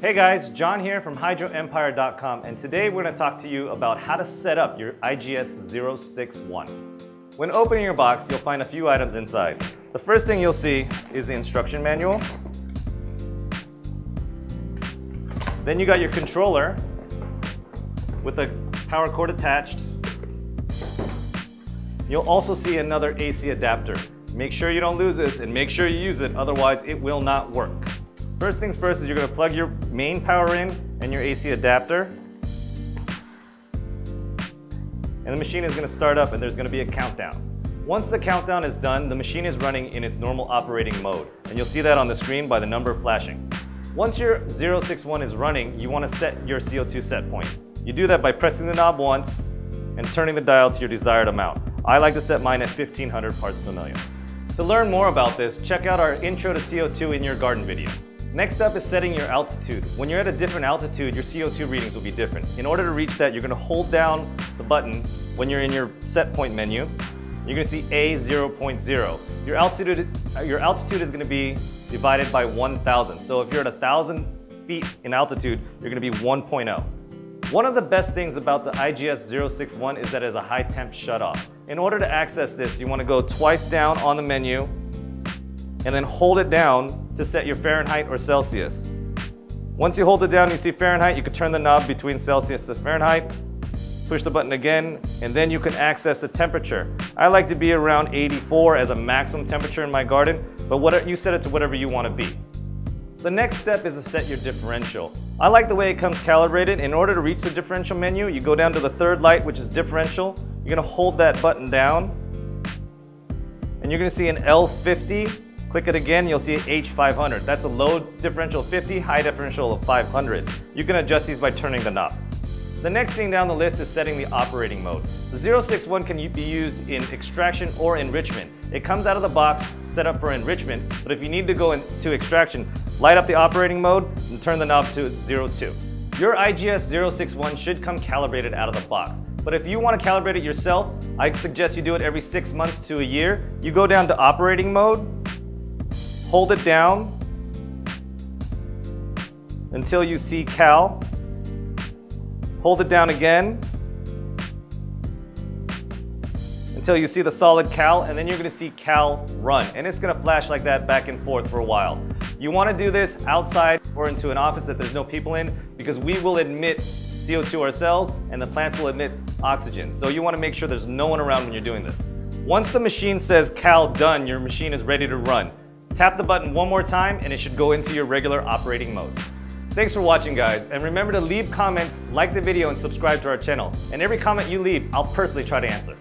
Hey guys, John here from HydroEmpire.com and today we're going to talk to you about how to set up your IGS 061. When opening your box, you'll find a few items inside. The first thing you'll see is the instruction manual. Then you got your controller with a power cord attached. You'll also see another AC adapter. Make sure you don't lose this and make sure you use it, otherwise it will not work. First things first is you're gonna plug your main power in and your AC adapter. And the machine is gonna start up and there's gonna be a countdown. Once the countdown is done, the machine is running in its normal operating mode. And you'll see that on the screen by the number flashing. Once your 061 is running, you wanna set your CO2 set point. You do that by pressing the knob once and turning the dial to your desired amount. I like to set mine at 1500 parts per million. To learn more about this, check out our Intro to CO2 in your garden video. Next up is setting your altitude. When you're at a different altitude, your CO2 readings will be different. In order to reach that, you're gonna hold down the button when you're in your set point menu. You're gonna see A0.0. Your altitude, your altitude is gonna be divided by 1,000. So if you're at 1,000 feet in altitude, you're gonna be 1.0. One of the best things about the IGS 061 is that it has a high temp shutoff. In order to access this, you wanna go twice down on the menu and then hold it down to set your Fahrenheit or Celsius. Once you hold it down, you see Fahrenheit, you can turn the knob between Celsius to Fahrenheit, push the button again, and then you can access the temperature. I like to be around 84 as a maximum temperature in my garden, but you set it to whatever you want to be. The next step is to set your differential. I like the way it comes calibrated. In order to reach the differential menu, you go down to the third light, which is differential. You're gonna hold that button down, and you're gonna see an L50 Click it again, you'll see H500. That's a low differential 50, high differential of 500. You can adjust these by turning the knob. The next thing down the list is setting the operating mode. The 061 can be used in extraction or enrichment. It comes out of the box set up for enrichment, but if you need to go into extraction, light up the operating mode and turn the knob to 02. Your IGS 061 should come calibrated out of the box. But if you want to calibrate it yourself, I suggest you do it every six months to a year. You go down to operating mode, Hold it down until you see cal. Hold it down again until you see the solid cal, and then you're gonna see cal run. And it's gonna flash like that back and forth for a while. You wanna do this outside or into an office that there's no people in because we will emit CO2 ourselves and the plants will emit oxygen. So you wanna make sure there's no one around when you're doing this. Once the machine says cal done, your machine is ready to run. Tap the button one more time and it should go into your regular operating mode. Thanks for watching guys, and remember to leave comments, like the video, and subscribe to our channel. And every comment you leave, I'll personally try to answer.